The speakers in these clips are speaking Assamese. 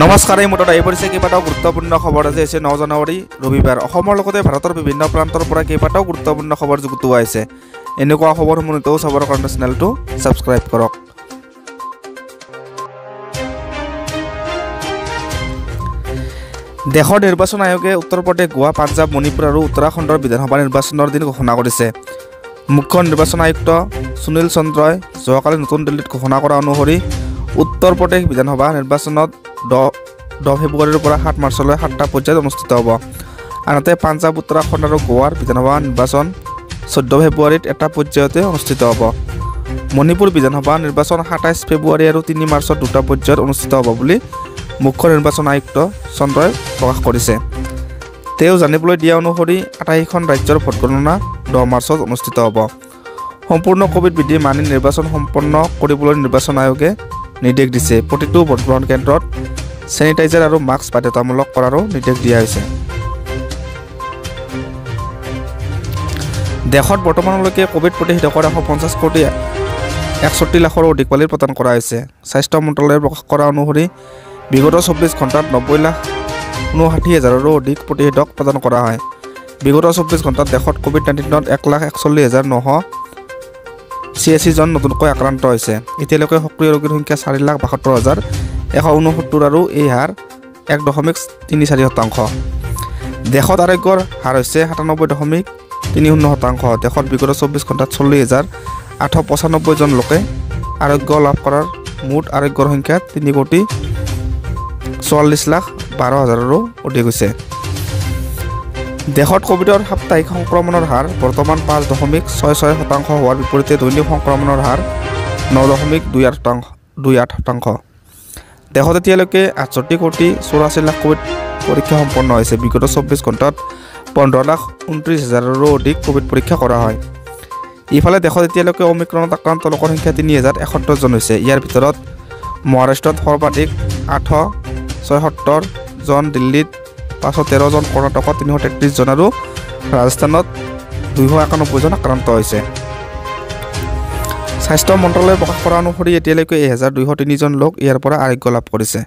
নমস্কাৰ এই মুহূৰ্তত আহি পৰিছে কেইবাটাও গুৰুত্বপূৰ্ণ খবৰ। আজি হৈছে ন জানুৱাৰী ৰবিবাৰ। অসমৰ লগতে ভাৰতৰ বিভিন্ন প্ৰান্তৰ পৰা কেইবাটাও গুৰুত্বপূৰ্ণ খবৰ যুগুতোৱা হৈছে। এনেকুৱা খবৰসমূহ নিতৌ চাবৰ কাৰণে চেনেলটো ছাবস্ক্ৰাইব কৰক। দেশৰ নিৰ্বাচন আয়োগে উত্তৰ প্ৰদেশ গোৱা পাঞ্জাৱ মণিপুৰ আৰু উত্তৰাখণ্ডৰ বিধানসভা নিৰ্বাচনৰ দিন ঘোষণা কৰিছে। মুখ্য নিৰ্বাচন আয়ুক্ত সুনীল চন্দ্ৰই যোৱাকালি নতুন দিল্লীত ঘোষণা কৰা অনুসৰি উত্তৰ প্ৰদেশ বিধানসভা নিৰ্বাচনত দহ দহ ফেব্ৰুৱাৰীৰ পৰা সাত মাৰ্চলৈ সাতটা পৰ্যায়ত অনুষ্ঠিত হ'ব। আনহাতে পাঞ্জাৱ উত্তৰাখণ্ড আৰু গোৱাৰ বিধানসভা নিৰ্বাচন চৈধ্য ফেব্ৰুৱাৰীত এটা পৰ্যায়তে অনুষ্ঠিত হ'ব। মণিপুৰ বিধানসভা নিৰ্বাচন সাতাইছ ফেব্ৰুৱাৰী আৰু তিনি মাৰ্চত দুটা পৰ্যায়ত অনুষ্ঠিত হ'ব বুলি মুখ্য নিৰ্বাচন আয়ুক্ত চন্দ্ৰই প্ৰকাশ কৰিছে। তেওঁ জানিবলৈ দিয়া অনুসৰি আটাইকেইখন ৰাজ্যৰ ভোটগণনা দহ মাৰ্চত অনুষ্ঠিত হ'ব। সম্পূৰ্ণ ক'ভিড বিধি মানি নিৰ্বাচন সম্পন্ন কৰিবলৈ নিৰ্বাচন আয়োগে নিৰ্দেশ দিছে। প্ৰতিটো ভোটগ্ৰহণ কেন্দ্ৰত ছেনিটাইজাৰ আৰু মাস্ক বাধ্যতামূলক কৰাৰো নিৰ্দেশ দিয়া হৈছে। দেশত বৰ্তমানলৈকে ক'ভিড প্ৰতিষেধকৰ এশ পঞ্চাছ কোটি একষষ্ঠি লাখৰো অধিক পালি প্ৰদান কৰা হৈছে। স্বাস্থ্য মন্ত্ৰালয়ে প্ৰকাশ কৰা অনুসৰি বিগত চৌব্বিছ ঘণ্টাত নব্বৈ লাখ ঊনষাঠি হাজাৰৰো অধিক প্ৰতিষেধক প্ৰদান কৰা হয়। বিগত চৌব্বিছ ঘণ্টাত দেশত ক'ভিড নাইণ্টিনত এক লাখ একচল্লিছ হাজাৰ নশ ছিয়াশীজন নতুনকৈ আক্ৰান্ত হৈছে। এতিয়ালৈকে সক্ৰিয় ৰোগীৰ সংখ্যা চাৰি লাখ বাসত্তৰ হাজাৰ এশ ঊনসত্তৰ আৰু এই হাৰ এক দশমিক তিনি চাৰি শতাংশ। দেশত আৰোগ্যৰ হাৰ হৈছে সাতানব্বৈ দশমিক তিনি শূন্য শতাংশ। দেশত বিগত চৌব্বিছ ঘণ্টাত চল্লিছ হাজাৰ আঠশ পঁচানব্বৈজন লোকে আৰোগ্য লাভ কৰাৰ মুঠ আৰোগ্যৰ সংখ্যা তিনি কোটি চৌৱাল্লিছ লাখ বাৰ হাজাৰৰো অধিক হৈছে। দেশত ক'ভিডৰ সাপ্তাহিক সংক্ৰমণৰ হাৰ বৰ্তমান পাঁচ দশমিক ছয় ছয় শতাংশ হোৱাৰ বিপৰীতে দৈনিক সংক্ৰমণৰ হাৰ ন দশমিক দুই আঠ শতাংশ দুই আঠ শতাংশ। দেশত এতিয়ালৈকে আঠষষ্ঠি কোটি চৌৰাশী লাখ ক'ভিড পৰীক্ষা সম্পন্ন হৈছে। বিগত চৌব্বিছ ঘণ্টাত পোন্ধৰ লাখ ঊনত্ৰিছ হাজাৰৰো অধিক ক'ভিড পৰীক্ষা কৰা হয়। ইফালে দেশত এতিয়ালৈকে অমিক্ৰণত আক্ৰান্ত লোকৰ সংখ্যা তিনি হাজাৰ এসত্তৰজন হৈছে। ইয়াৰ ভিতৰত মহাৰাষ্ট্ৰত সৰ্বাধিক আঠশ ছয়সত্তৰ জন দিল্লীত পাঁচশ তেৰজন কৰ্ণাটকত তিনিশ তেত্ৰিছজন আৰু ৰাজস্থানত দুইশ একানব্বৈজন আক্ৰান্ত হৈছে। স্বাস্থ্য মন্ত্ৰালয়ে প্ৰকাশ কৰা অনুসৰি এতিয়ালৈকে এহেজাৰ দুইশ তিনিজন লোক ইয়াৰ পৰা আৰোগ্য লাভ কৰিছে।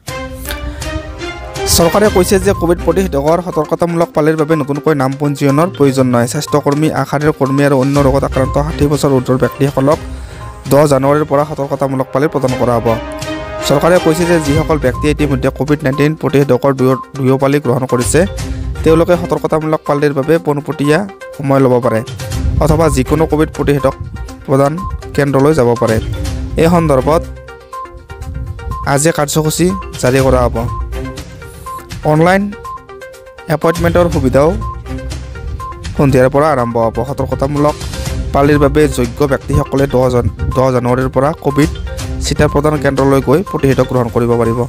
চৰকাৰে কৈছে যে ক'ভিড প্ৰতিষেধকৰ সতৰ্কতামূলক পালিৰ বাবে নতুনকৈ নাম পঞ্জীয়নৰ প্ৰয়োজন নাই। স্বাস্থ্যকৰ্মী আশাৰীৰ কৰ্মী আৰু অন্য ৰোগত আক্ৰান্ত ষাঠি বছৰ ঊৰ্ধৰ ব্যক্তিসকলক দহ জানুৱাৰীৰ পৰা সতৰ্কতামূলক পালি প্ৰদান কৰা হ'ব। চৰকাৰে কৈছে যে যিসকল ব্যক্তিয়ে ইতিমধ্যে ক'ভিড নাইণ্টিন প্ৰতিষেধকৰ দুয়ো পালি গ্ৰহণ কৰিছে তেওঁলোকে সতৰ্কতামূলক পালিৰ বাবে পোনপটীয়া সময় ল'ব পাৰে অথবা যিকোনো ক'ভিড প্ৰতিষেধক প্ৰদান কেন্দ্ৰলৈ যাব পাৰে। এই সন্দৰ্ভত আজি কাৰ্যসূচী জাৰি কৰা হ'ব। অনলাইন এপইণ্টমেণ্টৰ সুবিধাও সন্ধিয়াৰ পৰা আৰম্ভ হ'ব। সতৰ্কতামূলক পালিৰ বাবে যোগ্য ব্যক্তিসকলে দহ জন দহ জানুৱাৰীৰ পৰা ক'ভিড চিটা প্ৰদান কেন্দ্ৰলৈ গৈ প্ৰতিষেধক গ্ৰহণ কৰিব পাৰিব।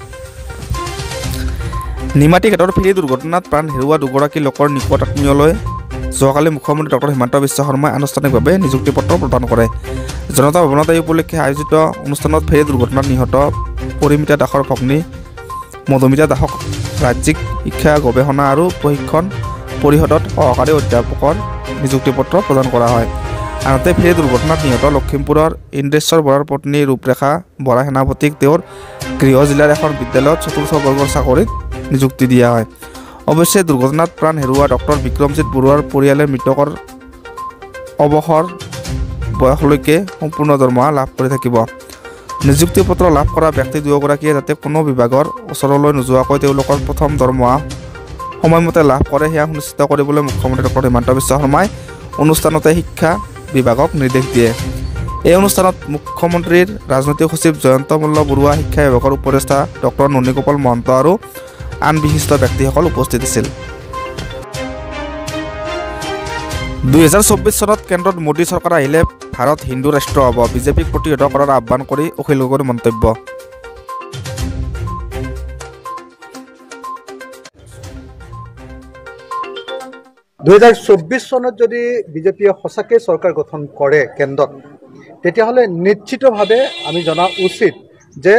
নিমাতী ঘাটৰ ফেৰী দুৰ্ঘটনাত প্ৰাণ হেৰুওৱা দুগৰাকী লোকৰ নিকট আত্মীয়লৈ যোৱাকালি মুখ্যমন্ত্ৰী ডক্টৰ হিমন্ত বিশ্ব শৰ্মাই আনুষ্ঠানিকভাৱে নিযুক্তি পত্ৰ প্ৰদান কৰে। জনতা ভৱনত এই উপলক্ষে আয়োজিত অনুষ্ঠানত ফেৰী দুৰ্ঘটনাত নিহত পৰিমিতা দাসৰ ভগ্নী মধুমিতা দাসক ৰাজ্যিক শিক্ষা গৱেষণা আৰু প্ৰশিক্ষণ পৰিষদত সহকাৰী অধ্যাপকৰ নিযুক্তি পত্ৰ প্ৰদান কৰা হয়। আনহাতে ফেৰী দুৰ্ঘটনাত নিহত লখিমপুৰৰ ইন্দ্ৰেশ্বৰ বৰাৰ পত্নী ৰূপৰেখা বৰা সেনাপতিক তেওঁৰ গৃহ জিলাৰ এখন বিদ্যালয়ত চতুৰ্থ বৰ্গৰ চাকৰিত নিযুক্তি দিয়া হয়। অৱশ্যে দুৰ্ঘটনাত প্ৰাণ হেৰুওৱা ডক্টৰ বিক্ৰমজিৎ বৰুৱাৰ পৰিয়ালে মৃতকৰ অৱসৰ বয়সলৈকে সম্পূৰ্ণ দৰমহা লাভ কৰি থাকিব। নিযুক্তি পত্ৰ লাভ কৰা ব্যক্তি দুয়োগৰাকীয়ে যাতে কোনো বিভাগৰ ওচৰলৈ নোযোৱাকৈ তেওঁলোকৰ প্ৰথম দৰমহা সময়মতে লাভ কৰে সেয়া সুনিশ্চিত কৰিবলৈ মুখ্যমন্ত্ৰী ডক্টৰ হিমন্ত বিশ্ব শৰ্মাই অনুষ্ঠানতে শিক্ষা বিভাগক নিৰ্দেশ দিয়ে। এই অনুষ্ঠানত মুখ্যমন্ত্ৰীৰ ৰাজনৈতিক সচিব জয়ন্ত মল্ল বৰুৱা শিক্ষা বিভাগৰ উপদেষ্টা ডক্টৰ নন্দীগোপাল মহন্ত আৰু আন বিশিষ্ট ব্যক্তিসকল উপস্থিত আছিল। দুহেজাৰ চৌব্বিছ চনত কেন্দ্ৰত মোদী চৰকাৰ আহিলে ভাৰত হিন্দু ৰাষ্ট্ৰ হ'ব। বিজেপিক প্ৰতিহত কৰাৰ আহ্বান কৰি অখিল গগৈৰ মন্তব্য। দুহেজাৰ চৌব্বিছ চনত যদি বিজেপিয়ে সঁচাকৈ চৰকাৰ গঠন কৰে কেন্দ্ৰত তেতিয়াহ'লে নিশ্চিতভাৱে আমি জনা উচিত যে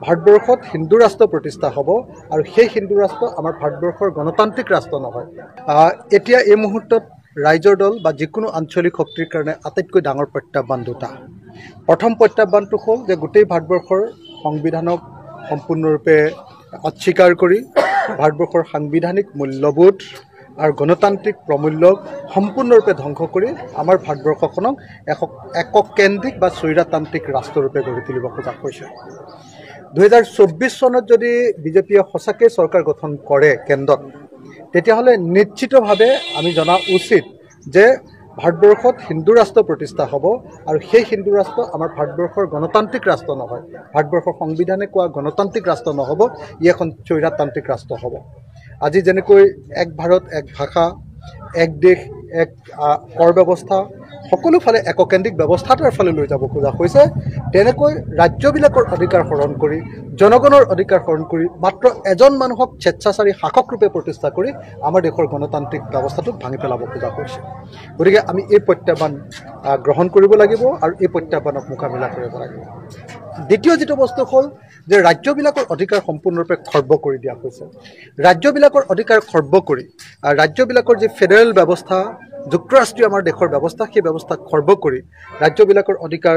ভাৰতবৰ্ষত হিন্দু ৰাষ্ট্ৰ প্ৰতিষ্ঠা হ'ব আৰু সেই হিন্দু ৰাষ্ট্ৰ আমাৰ ভাৰতবৰ্ষৰ গণতান্ত্ৰিক ৰাষ্ট্ৰ নহয়। এতিয়া এই মুহূৰ্তত ৰাইজৰ দল বা যিকোনো আঞ্চলিক শক্তিৰ কাৰণে আটাইতকৈ ডাঙৰ প্ৰত্যাহ্বান দুটা। প্ৰথম প্ৰত্যাহ্বানটো হ'ল যে গোটেই ভাৰতবৰ্ষৰ সংবিধানক সম্পূৰ্ণৰূপে অস্বীকাৰ কৰি ভাৰতবৰ্ষৰ সাংবিধানিক মূল্যবোধ আৰু গণতান্ত্ৰিক প্ৰমূল্যক সম্পূৰ্ণৰূপে ধ্বংস কৰি আমাৰ ভাৰতবৰ্ষখনক একক এককেন্দ্ৰিক বা স্বৈৰতান্ত্ৰিক ৰাষ্ট্ৰৰূপে গঢ়ি তুলিব খোজা হৈছে। দুহেজাৰ চৌব্বিছ চনত যদি বিজেপিয়ে সঁচাকৈ চৰকাৰ গঠন কৰে কেন্দ্ৰত তেতিয়াহ'লে নিশ্চিতভাৱে আমি জনা উচিত যে ভাৰতবৰ্ষত হিন্দু ৰাষ্ট্ৰ প্ৰতিষ্ঠা হ'ব আৰু সেই হিন্দু ৰাষ্ট্ৰ আমাৰ ভাৰতবৰ্ষৰ গণতান্ত্ৰিক ৰাষ্ট্ৰ নহয়। ভাৰতবৰ্ষৰ সংবিধানে কোৱা গণতান্ত্ৰিক ৰাষ্ট্ৰ নহ'ব ই এখন স্বৈৰতান্ত্ৰিক ৰাষ্ট্ৰ হ'ব। আজি যেনেকৈ এক ভাৰত এক ভাষা এক দেশ এক কৰ ব্যৱস্থা সকলোফালে এককেন্দ্ৰিক ব্যৱস্থা এটাৰ ফালে লৈ যাব খোজা হৈছে। তেনেকৈ ৰাজ্যবিলাকৰ অধিকাৰ হৰণ কৰি জনগণৰ অধিকাৰ হৰণ কৰি মাত্ৰ এজন মানুহক স্বেচ্ছাচাৰী শাসক ৰূপে প্ৰতিষ্ঠা কৰি আমাৰ দেশৰ গণতান্ত্ৰিক ব্যৱস্থাটোক ভাঙি পেলাব খোজা হৈছে। গতিকে আমি এই প্ৰত্যাহ্বান গ্ৰহণ কৰিব লাগিব আৰু এই প্ৰত্যাহ্বানক মোকাবিলা কৰিব লাগিব। দ্বিতীয় যিটো বস্তু হ'ল যে ৰাজ্যবিলাকৰ অধিকাৰ সম্পূৰ্ণৰূপে খৰ্ব কৰি দিয়া হৈছে। ৰাজ্যবিলাকৰ অধিকাৰ খৰ্ব কৰি ৰাজ্যবিলাকৰ যি ফেডাৰেল ব্যৱস্থা যুক্তৰাষ্ট্ৰীয় আমাৰ দেশৰ ব্যৱস্থা সেই ব্যৱস্থাক খৰ্ব কৰি ৰাজ্যবিলাকৰ অধিকাৰ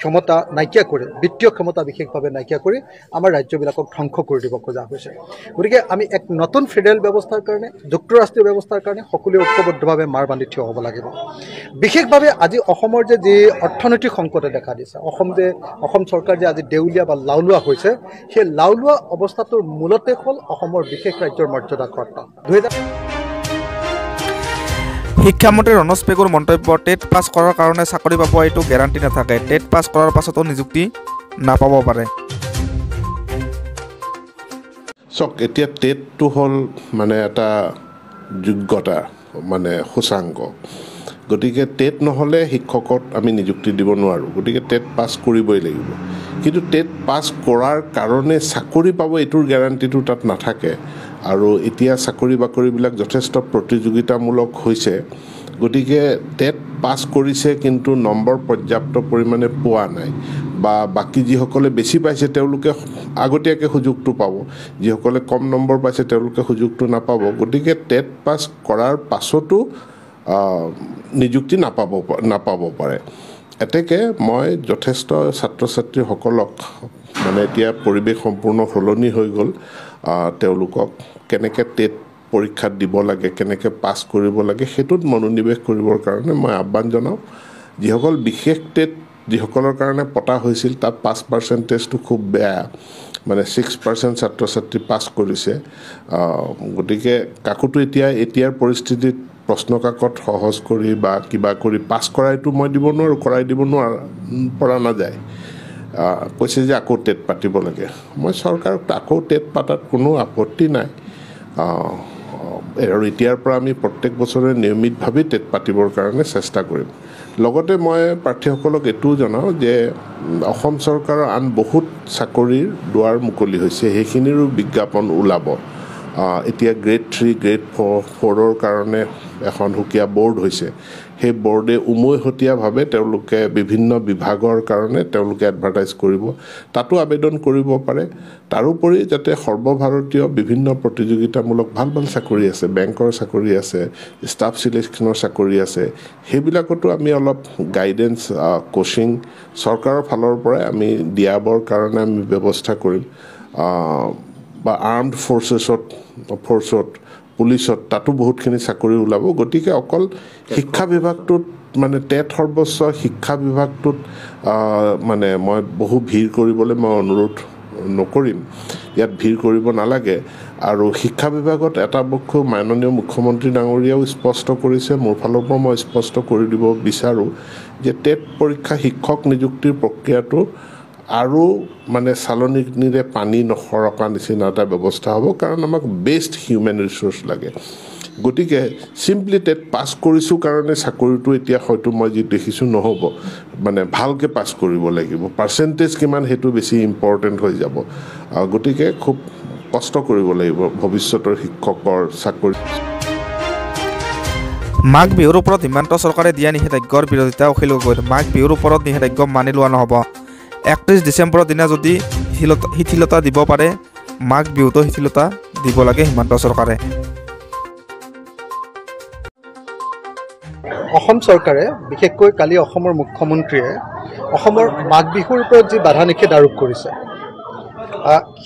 ক্ষমতা নাইকিয়া কৰি বিত্তীয় ক্ষমতা বিশেষভাৱে নাইকিয়া কৰি আমাৰ ৰাজ্যবিলাকক ধ্বংস কৰি দিব খোজা হৈছে। গতিকে আমি এক নতুন ফেডাৰেল ব্যৱস্থাৰ কাৰণে যুক্তৰাষ্ট্ৰীয় ব্যৱস্থাৰ কাৰণে সকলোৱে ঐক্যবদ্ধভাৱে মাৰ বান্ধি থিয় হ'ব লাগিব। বিশেষভাৱে আজি অসমৰ যে যি অৰ্থনৈতিক সংকটে দেখা দিছে অসম যে অসম চৰকাৰ যে আজি দেউলীয়া বা লাওলোৱা হৈছে সেই লাওলোৱা অৱস্থাটোৰ মূলতে হ'ল অসমৰ বিশেষ ৰাজ্যৰ মৰ্যাদা কৰ্তা। দুহেজাৰ শিক্ষামন্ত্ৰী ৰণোজ পেগুৰ মন্তব্য টেট পাছ কৰাৰ কাৰণে চাকৰি পাব এইটো গেৰাণ্টি নাথাকে। টেট পাছ কৰাৰ পাছতো নিযুক্তি নাপাব পাৰে। চাওক এতিয়া টেটটো হ'ল মানে এটা যোগ্যতা মানে সূচাংক। গতিকে টেট নহ'লে শিক্ষকত আমি নিযুক্তি দিব নোৱাৰোঁ। গতিকে টেট পাছ কৰিবই লাগিব। কিন্তু টেট পাছ কৰাৰ কাৰণে চাকৰি পাব এইটোৰ গেৰাণ্টিটো তাত নাথাকে। আৰু এতিয়া চাকৰি বাকৰিবিলাক যথেষ্ট প্ৰতিযোগিতামূলক হৈছে। গতিকে টেট পাছ কৰিছে কিন্তু নম্বৰ পৰ্যাপ্ত পৰিমাণে পোৱা নাই। বা বাকী যিসকলে বেছি পাইছে তেওঁলোকে আগতীয়াকৈ সুযোগটো পাব। যিসকলে কম নম্বৰ পাইছে তেওঁলোকে সুযোগটো নাপাব। গতিকে টেট পাছ কৰাৰ পাছতো নিযুক্তি নাপাব নাপাব পাৰে। এতেকে মই যথেষ্ট ছাত্ৰ ছাত্ৰীসকলক মানে এতিয়া পৰিৱেশ সম্পূৰ্ণ সলনি হৈ গ'ল। তেওঁলোকক কেনেকৈ টেট পৰীক্ষাত দিব লাগে কেনেকৈ পাছ কৰিব লাগে সেইটোত মনোনিৱেশ কৰিবৰ কাৰণে মই আহ্বান জনাওঁ। যিসকল বিশেষ টেট যিসকলৰ কাৰণে পতা হৈছিল তাত পাছ পাৰ্চেণ্টেজটো খুব বেয়া। মানে ছিক্স পাৰ্চেণ্ট ছাত্ৰ ছাত্ৰী পাছ কৰিছে। গতিকে কাকোতো এতিয়া এতিয়াৰ পৰিস্থিতিত প্ৰশ্ন কাকত সহজ কৰি বা কিবা কৰি পাছ কৰাইতো মই দিব নোৱাৰোঁ কৰাই দিব নোৱাৰা পৰা নাযায়। কৈছে যে আকৌ টেট পাতিব লাগে। মই চৰকাৰক আকৌ টেট পাতাত কোনো আপত্তি নাই। আৰু এতিয়াৰ পৰা আমি প্ৰত্যেক বছৰে নিয়মিতভাৱেই টেট পাতিবৰ কাৰণে চেষ্টা কৰিম। লগতে মই প্ৰাৰ্থীসকলক এইটোও জনাওঁ যে অসম চৰকাৰৰ আন বহুত চাকৰিৰ দুৱাৰ মুকলি হৈছে। সেইখিনিৰো বিজ্ঞাপন ওলাব। এতিয়া গ্ৰেড থ্ৰী গ্ৰেড ফ'ৰ ফ'ৰৰ কাৰণে এখন সুকীয়া বৰ্ড হৈছে। সেই বৰ্ডে উমৈহতীয়াভাৱে তেওঁলোকে বিভিন্ন বিভাগৰ কাৰণে তেওঁলোকে এডভাৰটাইজ কৰিব তাতো আবেদন কৰিব পাৰে। তাৰোপৰি যাতে সৰ্বভাৰতীয় বিভিন্ন প্ৰতিযোগিতামূলক ভাল ভাল চাকৰি আছে বেংকৰ চাকৰি আছে ষ্টাফ চিলেকশ্যনৰ চাকৰি আছে সেইবিলাকতো আমি অলপ গাইডেঞ্চ কোচিং চৰকাৰৰ ফালৰ পৰাই আমি দিয়াবৰ কাৰণে আমি ব্যৱস্থা কৰিম। বা আৰ্মড ফ'ৰ্চেছত ফ'ৰ্চত পুলিচত তাতো বহুতখিনি চাকৰি ওলাব। গতিকে অকল শিক্ষা বিভাগটোত মানে টেট সৰ্বোচ্চ শিক্ষা বিভাগটোত মানে মই বহু ভিৰ কৰিবলৈ মই অনুৰোধ নকৰিম। ইয়াত ভিৰ কৰিব নালাগে। আৰু শিক্ষা বিভাগত এটা পক্ষ মাননীয় মুখ্যমন্ত্ৰী ডাঙৰীয়াও স্পষ্ট কৰিছে মোৰ ফালৰ পৰা মই স্পষ্ট কৰি দিব বিচাৰোঁ যে টেট পৰীক্ষা শিক্ষক নিযুক্তিৰ প্ৰক্ৰিয়াটো আৰু মানে চালনীৰে পানী নসৰকা নিচিনা এটা ব্যৱস্থা হ'ব কাৰণ আমাক বেষ্ট হিউমেন ৰিচোৰ্চ লাগে। গতিকে চিম্পলি টেট পাছ কৰিছোঁ কাৰণে চাকৰিটো এতিয়া হয়তো মই যি দেখিছোঁ নহ'ব। মানে ভালকৈ পাছ কৰিব লাগিব। পাৰ্চেণ্টেজ কিমান সেইটো বেছি ইম্পৰ্টেণ্ট হৈ যাব। গতিকে খুব কষ্ট কৰিব লাগিব ভৱিষ্যতৰ শিক্ষকৰ চাকৰি। মাঘ বিহুৰ ওপৰত হিমন্ত চৰকাৰে দিয়া নিষেধাজ্ঞাৰ বিৰোধিতা অখিল গগৈৰ। মাঘ বিহুৰ ওপৰত নিষেধাজ্ঞা মানি লোৱা নহ'ব। একত্ৰিছ ডিচেম্বৰৰ দিনা যদি শিথিলতা শিথিলতা দিব পাৰে মাঘ বিহুতো শিথিলতা দিব লাগে হিমন্ত চৰকাৰে। অসম চৰকাৰে বিশেষকৈ কালি অসমৰ মুখ্যমন্ত্ৰীয়ে অসমৰ মাঘ বিহুৰ ওপৰত যি বাধা নিষেধ আৰোপ কৰিছে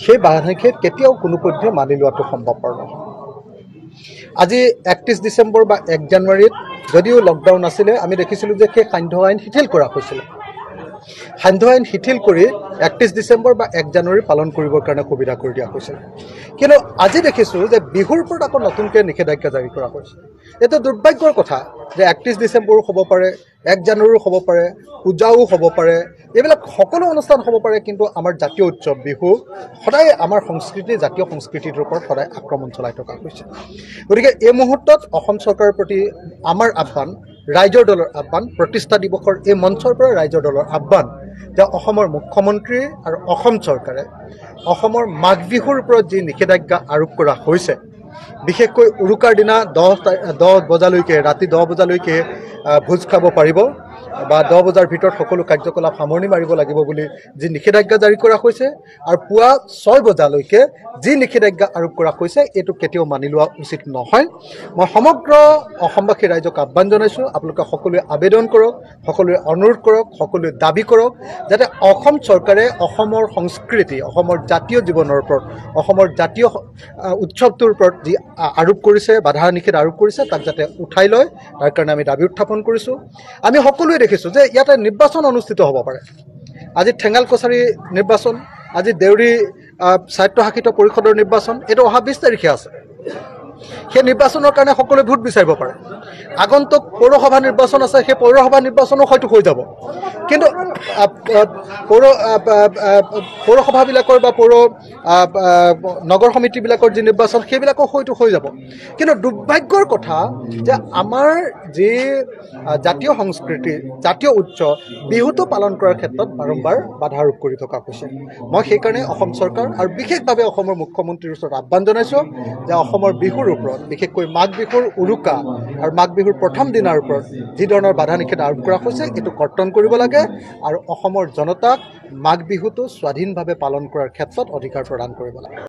সেই বাধা নিষেধ কেতিয়াও কোনোপধ্যে মানি লোৱাটো সম্ভৱপৰ নহয় আজি একত্ৰিছ ডিচেম্বৰ বা এক জানুৱাৰীত যদিও লকডাউন আছিলে আমি দেখিছিলোঁ যে সেই সান্ধ্য আইন শিথিল কৰা হৈছিলে। সান্ধ্য আইন শিথিল কৰি একত্ৰিছ ডিচেম্বৰ বা এক জানুৱাৰী পালন কৰিবৰ কাৰণে সুবিধা কৰি দিয়া হৈছিল কিন্তু আজি দেখিছোঁ যে বিহুৰ ওপৰত আকৌ নতুনকৈ নিষেধাজ্ঞা জাৰি কৰা হৈছে। এইটো দুৰ্ভাগ্যৰ কথা যে একত্ৰিছ ডিচেম্বৰো হ'ব পাৰে এক জানুৱাৰীও হ'ব পাৰে পূজাও হ'ব পাৰে এইবিলাক সকলো অনুষ্ঠান হ'ব পাৰে কিন্তু আমাৰ জাতীয় উৎসৱ বিহু সদায় আমাৰ সংস্কৃতি জাতীয় সংস্কৃতিটোৰ ওপৰত সদায় আক্ৰমণ চলাই থকা হৈছে। গতিকে এই মুহূৰ্তত অসম চৰকাৰৰ প্ৰতি আমাৰ আহ্বান ৰাইজৰ দলৰ আহ্বান প্ৰতিষ্ঠা দিৱসৰ এই মঞ্চৰ পৰা ৰাইজৰ দলৰ আহ্বান যে অসমৰ মুখ্যমন্ত্ৰী আৰু অসম চৰকাৰে অসমৰ মাঘ বিহুৰ ওপৰত যি নিষেধাজ্ঞা আৰোপ কৰা হৈছে বিশেষকৈ উৰুকাৰ দিনা দহ তা- দহ বজালৈকে ৰাতি দহ বজালৈকে ভোজ খাব পাৰিব। বা দহ বজাৰ ভিতৰত সকলো কাৰ্যকলাপ সামৰণি মাৰিব লাগিব বুলি যি নিষেধাজ্ঞা জাৰি কৰা হৈছে আৰু পুৱা ছয় বজালৈকে যি নিষেধাজ্ঞা আৰোপ কৰা হৈছে এইটো কেতিয়াও মানি লোৱা উচিত নহয়। মই সমগ্ৰ অসমবাসী ৰাইজক আহ্বান জনাইছোঁ আপোনালোকে সকলোৱে আবেদন কৰক সকলোৱে অনুৰোধ কৰক সকলোৱে দাবী কৰক যাতে অসম চৰকাৰে অসমৰ সংস্কৃতি অসমৰ জাতীয় জীৱনৰ ওপৰত অসমৰ জাতীয় উৎসৱটোৰ ওপৰত যি আৰোপ কৰিছে বাধা নিষেধ আৰোপ কৰিছে তাক যাতে উঠাই লয় তাৰ কাৰণে আমি দাবী উত্থাপন কৰিছোঁ। আমি সকলোৱে দেখিছোঁ যে ইয়াতে নিৰ্বাচন অনুষ্ঠিত হ'ব পাৰে। আজি ঠেঙাল কছাৰী নিৰ্বাচন আজি দেউৰী স্বায়ত্তশাসিত পৰিষদৰ নিৰ্বাচন এইটো অহা বিছ তাৰিখে আছে। সেই নিৰ্বাচনৰ কাৰণে সকলোৱে ভোট বিচাৰিব পাৰে। আগন্তুক পৌৰসভা নিৰ্বাচন আছে সেই পৌৰসভা নিৰ্বাচনো হয়তো হৈ যাব। কিন্তু পৌৰ পৌৰসভাবিলাকৰ বা পৌৰ নগৰ সমিতিবিলাকৰ যি নিৰ্বাচন সেইবিলাকো হয়তো হৈ যাব। কিন্তু দুৰ্ভাগ্যৰ কথা যে আমাৰ যি জাতীয় সংস্কৃতি জাতীয় উৎসৱ বিহুটো পালন কৰাৰ ক্ষেত্ৰত বাৰম্বাৰ বাধা আৰোপ কৰি থকা হৈছে। মই সেইকাৰণে অসম চৰকাৰ আৰু বিশেষভাৱে অসমৰ মুখ্যমন্ত্ৰীৰ ওচৰত আহ্বান জনাইছোঁ যে অসমৰ বিহুৰ ওপৰত বিশেষকৈ মাঘ বিহুৰ উৰুকা আৰু মাঘ বিহুৰ প্ৰথম দিনাৰ ওপৰত যি ধৰণৰ বাধা নিষেধ আৰোপ কৰা হৈছে এইটো কৰ্তন কৰিব লাগে আৰু অসমৰ জনতাক মাঘ বিহুটো স্বাধীনভাৱে পালন কৰাৰ ক্ষেত্ৰত অধিকাৰ প্ৰদান কৰিব লাগে।